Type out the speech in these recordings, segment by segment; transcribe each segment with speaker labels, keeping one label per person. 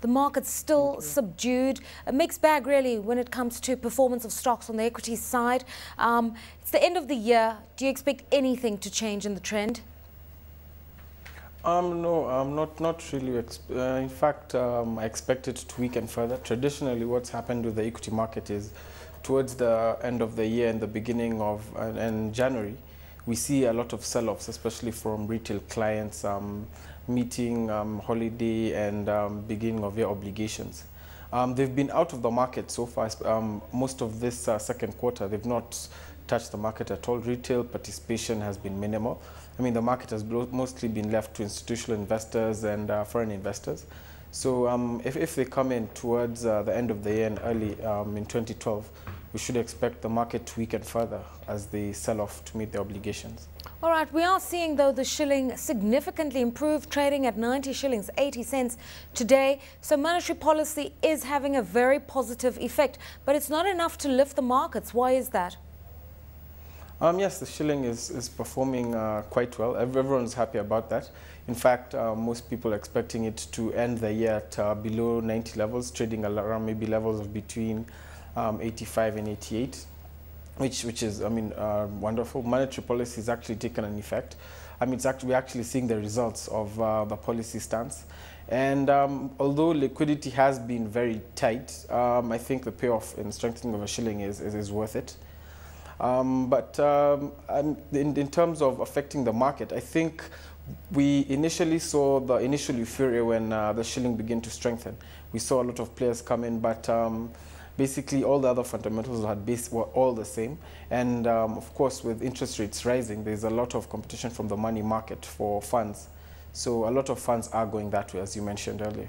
Speaker 1: The market's still subdued. A mixed bag, really, when it comes to performance of stocks on the equity side. Um, it's the end of the year. Do you expect anything to change in the trend?
Speaker 2: Um, no, um, not not really. Uh, in fact, um, I expect it to weaken further. Traditionally, what's happened with the equity market is towards the end of the year and the beginning of uh, and January, we see a lot of sell-offs, especially from retail clients um, meeting um, holiday and um, beginning of year obligations. Um, they've been out of the market so far. Um, most of this uh, second quarter, they've not touched the market at all. Retail participation has been minimal. I mean, the market has mostly been left to institutional investors and uh, foreign investors. So um, if, if they come in towards uh, the end of the year and early in 2012, we should expect the market to weaken further as they sell off to meet their obligations.
Speaker 1: All right, we are seeing though the shilling significantly improve, trading at 90 shillings 80 cents today. So monetary policy is having a very positive effect, but it's not enough to lift the markets. Why is that?
Speaker 2: Um, yes, the shilling is, is performing uh, quite well. Everyone's happy about that. In fact, uh, most people are expecting it to end the year at uh, below 90 levels, trading around maybe levels of between um, 85 and 88, which, which is, I mean, uh, wonderful. Monetary policy has actually taken an effect. I mean, it's actually, we're actually seeing the results of uh, the policy stance. And um, although liquidity has been very tight, um, I think the payoff in strengthening of a shilling is, is, is worth it. Um, but um, in, in, terms of affecting the market, I think we initially saw the initial euphoria when uh, the shilling began to strengthen. We saw a lot of players come in, but um, basically all the other fundamentals had base were all the same. And um, of course, with interest rates rising, there's a lot of competition from the money market for funds. So a lot of funds are going that way, as you mentioned earlier.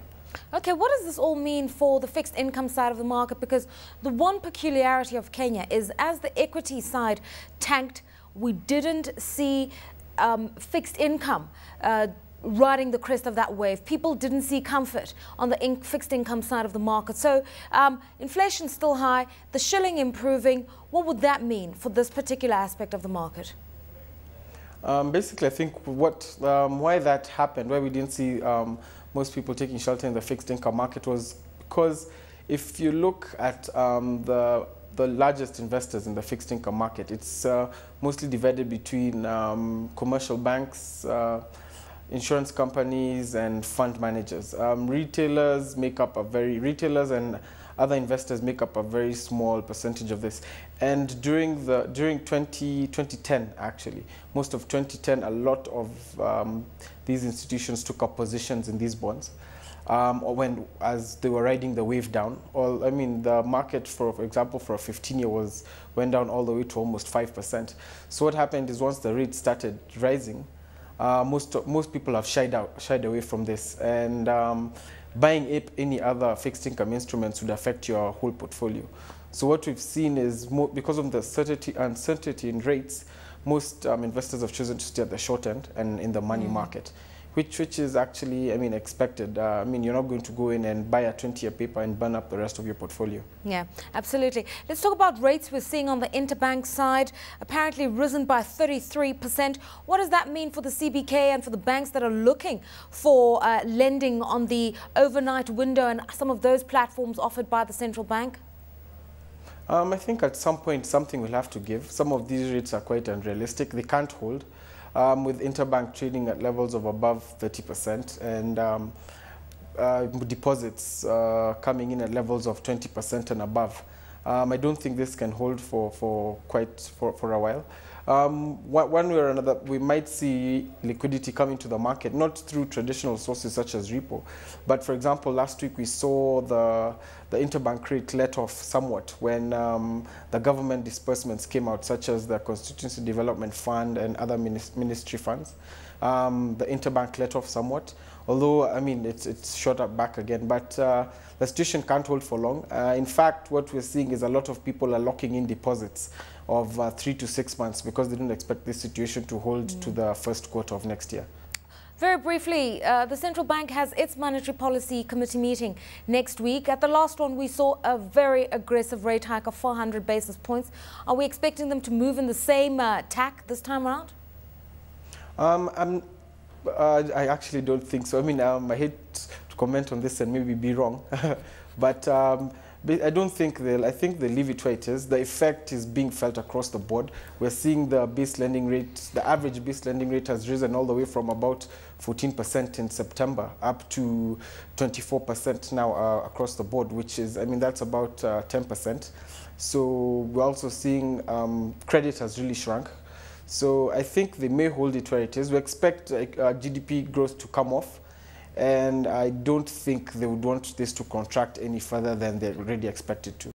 Speaker 1: Okay, what does this all mean for the fixed income side of the market? Because the one peculiarity of Kenya is as the equity side tanked, we didn't see um, fixed income uh, riding the crest of that wave. People didn't see comfort on the in fixed income side of the market. So um, inflation's still high, the shilling improving. What would that mean for this particular aspect of the market?
Speaker 2: Um, basically, I think what um, why that happened, why we didn't see um, most people taking shelter in the fixed income market was because if you look at um, the the largest investors in the fixed income market, it's uh, mostly divided between um, commercial banks, uh, insurance companies, and fund managers. Um, retailers make up a very retailers and other investors make up a very small percentage of this. And during the during 20, 2010, actually, most of 2010, a lot of um, these institutions took up positions in these bonds. Um, or when, as they were riding the wave down, or I mean, the market, for, for example, for a 15 year was went down all the way to almost five percent. So what happened is once the rate started rising, uh, most most people have shied out, shied away from this, and um, buying any other fixed income instruments would affect your whole portfolio. So what we've seen is more, because of the uncertainty, uncertainty in rates, most um, investors have chosen to stay at the short end and in the money mm. market which which is actually, I mean, expected. Uh, I mean, you're not going to go in and buy a 20-year paper and burn up the rest of your portfolio.
Speaker 1: Yeah, absolutely. Let's talk about rates we're seeing on the interbank side, apparently risen by 33%. What does that mean for the CBK and for the banks that are looking for uh, lending on the overnight window and some of those platforms offered by the central bank?
Speaker 2: Um, I think at some point something will have to give. Some of these rates are quite unrealistic. They can't hold um, with interbank trading at levels of above 30% and um, uh, deposits uh, coming in at levels of 20% and above. Um, I don't think this can hold for, for quite for, for a while. Um, one way or another, we might see liquidity coming to the market, not through traditional sources such as repo, but for example, last week we saw the, the interbank rate let off somewhat when um, the government disbursements came out, such as the Constituency Development Fund and other ministry funds. Um, the interbank let off somewhat, although, I mean, it's, it's shot up back again, but uh, the situation can't hold for long. Uh, in fact, what we're seeing is a lot of people are locking in deposits of uh, three to six months because they don't expect this situation to hold mm. to the first quarter of next year.
Speaker 1: Very briefly, uh, the central bank has its monetary policy committee meeting next week. At the last one, we saw a very aggressive rate hike of 400 basis points. Are we expecting them to move in the same uh, tack this time around?
Speaker 2: Um, uh, I actually don't think so. I mean, um, I hate to comment on this and maybe be wrong. but um, I don't think they'll, I think they leave it where it is. The effect is being felt across the board. We're seeing the base lending rate, the average base lending rate has risen all the way from about 14% in September up to 24% now uh, across the board, which is, I mean, that's about uh, 10%. So we're also seeing um, credit has really shrunk. So I think they may hold it where it is. We expect uh, GDP growth to come off and I don't think they would want this to contract any further than they already expected to.